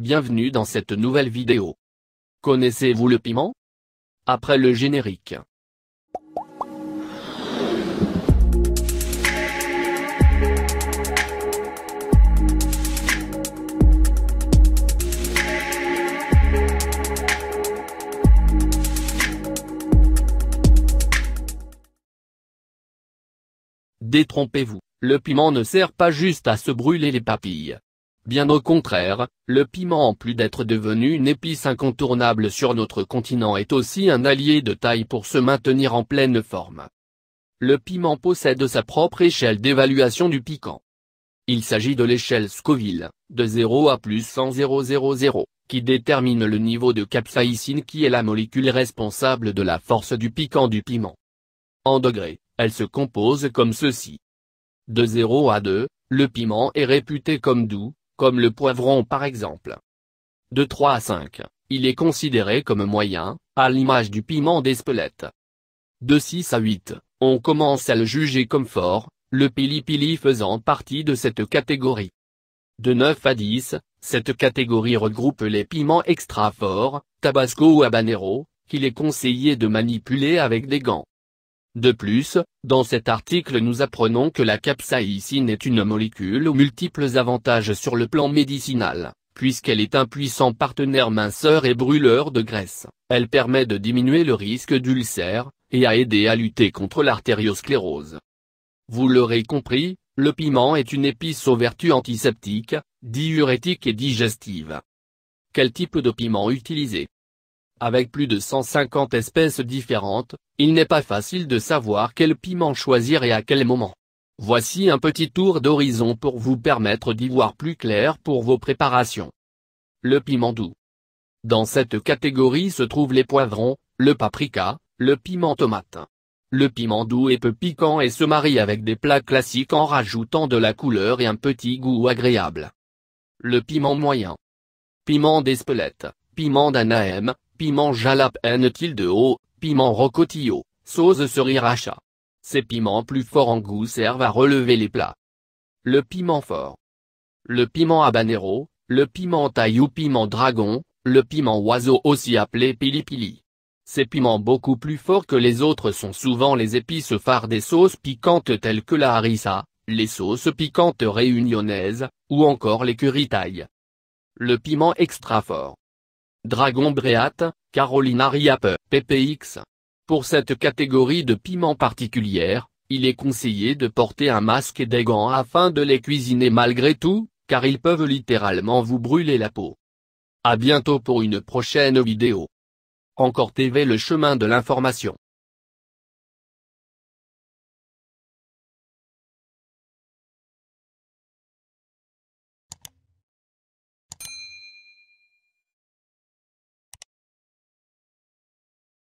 bienvenue dans cette nouvelle vidéo. Connaissez-vous le piment? Après le générique. Détrompez-vous, le piment ne sert pas juste à se brûler les papilles. Bien au contraire, le piment en plus d'être devenu une épice incontournable sur notre continent est aussi un allié de taille pour se maintenir en pleine forme. Le piment possède sa propre échelle d'évaluation du piquant. Il s'agit de l'échelle Scoville, de 0 à plus 100 000, qui détermine le niveau de capsaïcine qui est la molécule responsable de la force du piquant du piment. En degrés, elle se compose comme ceci. De 0 à 2, le piment est réputé comme doux, comme le poivron par exemple. De 3 à 5, il est considéré comme moyen, à l'image du piment d'Espelette. De 6 à 8, on commence à le juger comme fort, le pili-pili faisant partie de cette catégorie. De 9 à 10, cette catégorie regroupe les piments extra forts, tabasco ou habanero, qu'il est conseillé de manipuler avec des gants. De plus, dans cet article nous apprenons que la capsaïcine est une molécule aux multiples avantages sur le plan médicinal, puisqu'elle est un puissant partenaire minceur et brûleur de graisse, elle permet de diminuer le risque d'ulcère, et a aidé à lutter contre l'artériosclérose. Vous l'aurez compris, le piment est une épice aux vertus antiseptiques, diurétiques et digestives. Quel type de piment utiliser? Avec plus de 150 espèces différentes, il n'est pas facile de savoir quel piment choisir et à quel moment. Voici un petit tour d'horizon pour vous permettre d'y voir plus clair pour vos préparations. Le piment doux. Dans cette catégorie se trouvent les poivrons, le paprika, le piment tomate. Le piment doux est peu piquant et se marie avec des plats classiques en rajoutant de la couleur et un petit goût agréable. Le piment moyen. Piment d'Espelette, piment d'Anahem, piment jalapeno de haut, piment rocotillo, sauce sriracha. Ces piments plus forts en goût servent à relever les plats. Le piment fort. Le piment habanero, le piment taille ou piment dragon, le piment oiseau aussi appelé pili pili. Ces piments beaucoup plus forts que les autres sont souvent les épices phares des sauces piquantes telles que la harissa, les sauces piquantes réunionnaises, ou encore les curry Le piment extra fort. Dragon Bréate, Carolina Riape, PPX. Pour cette catégorie de piments particulières, il est conseillé de porter un masque et des gants afin de les cuisiner malgré tout, car ils peuvent littéralement vous brûler la peau. A bientôt pour une prochaine vidéo. Encore TV le chemin de l'information.